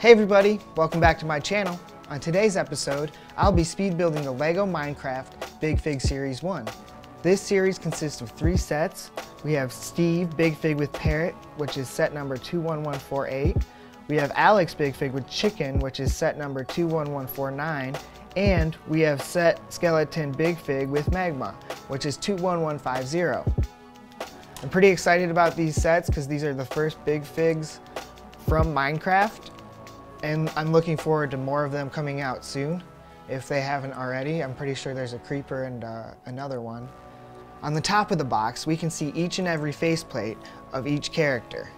Hey everybody, welcome back to my channel. On today's episode, I'll be speed building the LEGO Minecraft Big Fig Series 1. This series consists of three sets. We have Steve Big Fig with Parrot, which is set number 21148. We have Alex Big Fig with Chicken, which is set number 21149. And we have set Skeleton Big Fig with Magma, which is 21150. I'm pretty excited about these sets because these are the first Big Figs from Minecraft and I'm looking forward to more of them coming out soon. If they haven't already, I'm pretty sure there's a creeper and uh, another one. On the top of the box, we can see each and every faceplate of each character.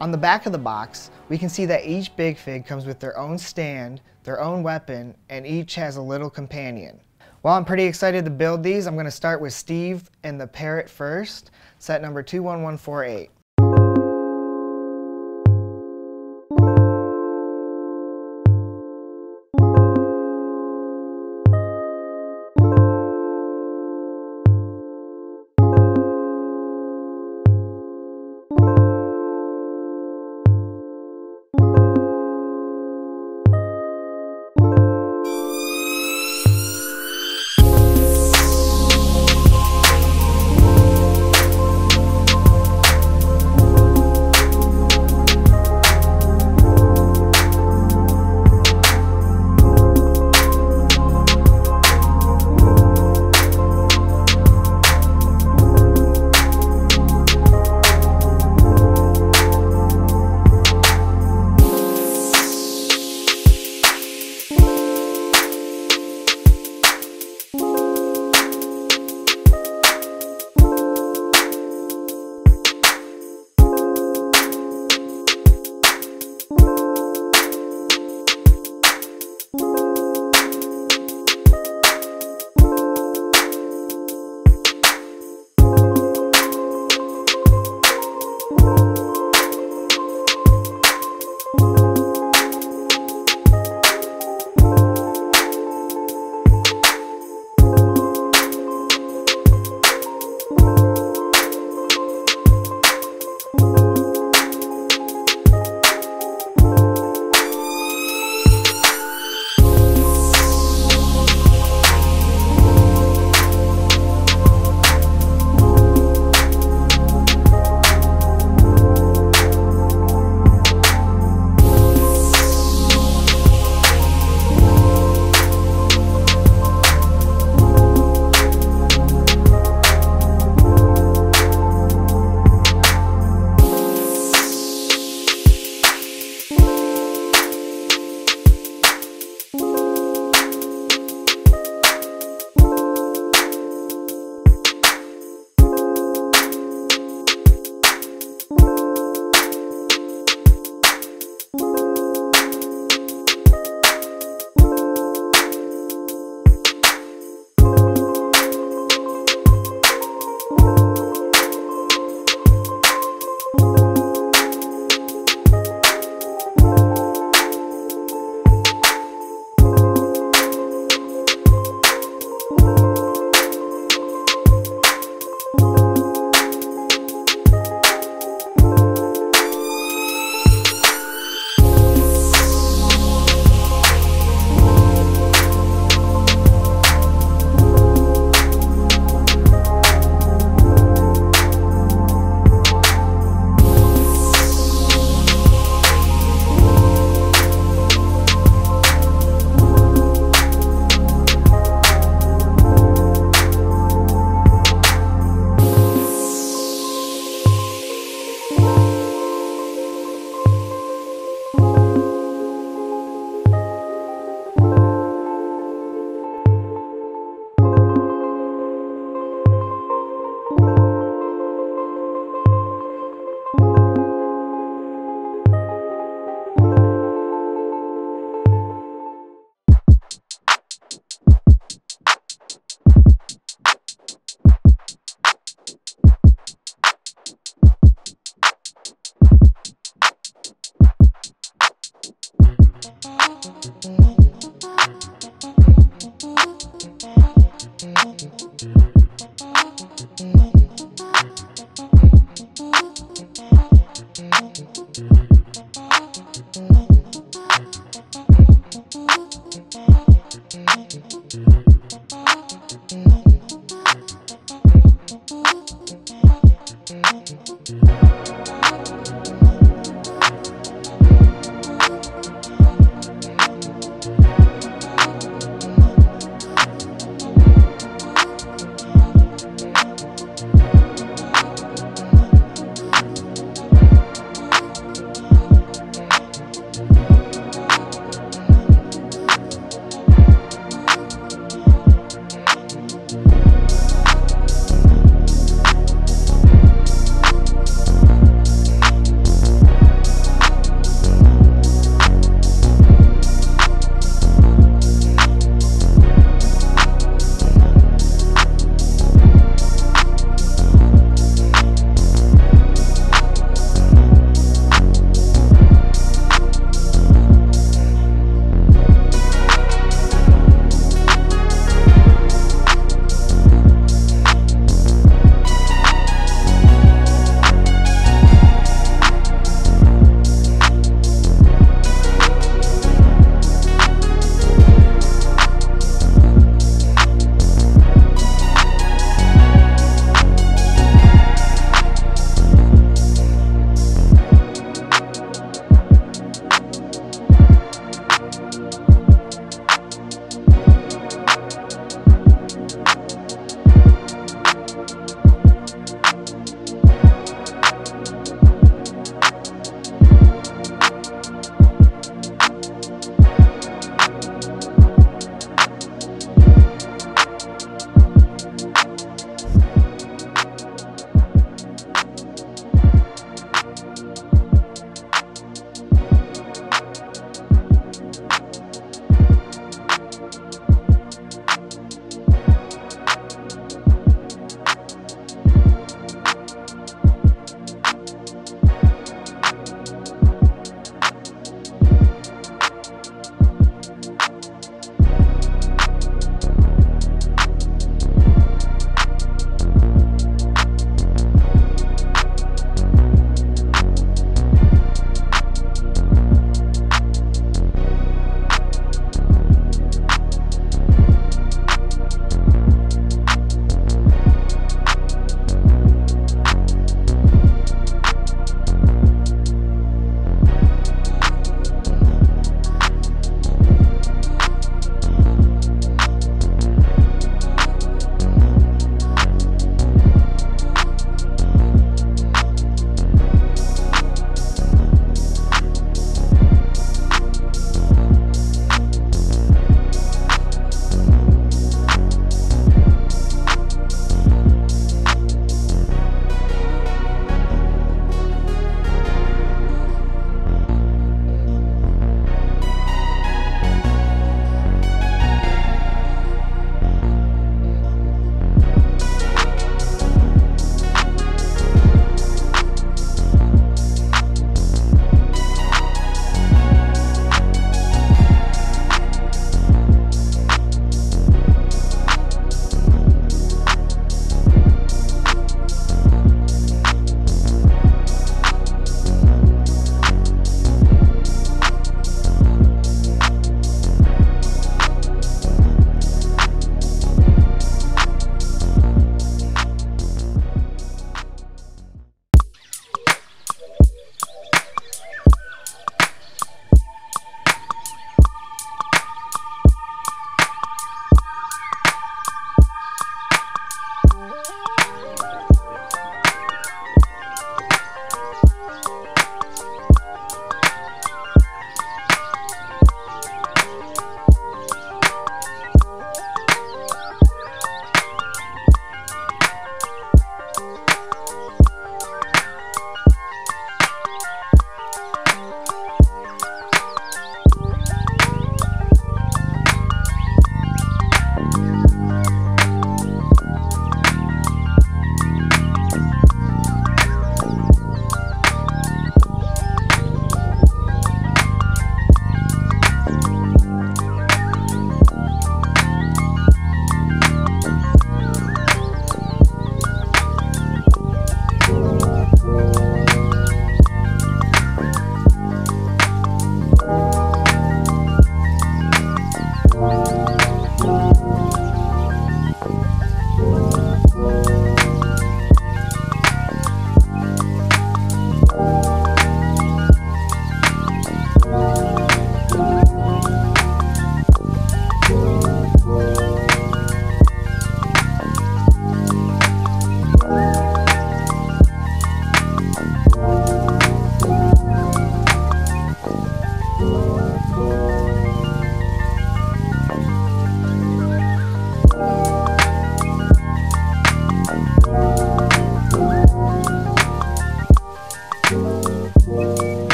On the back of the box, we can see that each Big Fig comes with their own stand, their own weapon, and each has a little companion. Well, I'm pretty excited to build these. I'm going to start with Steve and the Parrot first, set number 21148.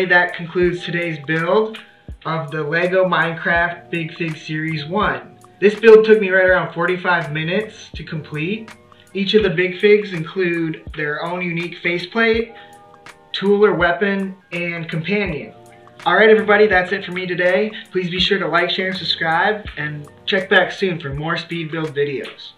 Everybody, that concludes today's build of the LEGO Minecraft Big Fig Series 1. This build took me right around 45 minutes to complete. Each of the Big Figs include their own unique faceplate, tool or weapon, and companion. Alright everybody, that's it for me today. Please be sure to like, share, and subscribe, and check back soon for more speed build videos.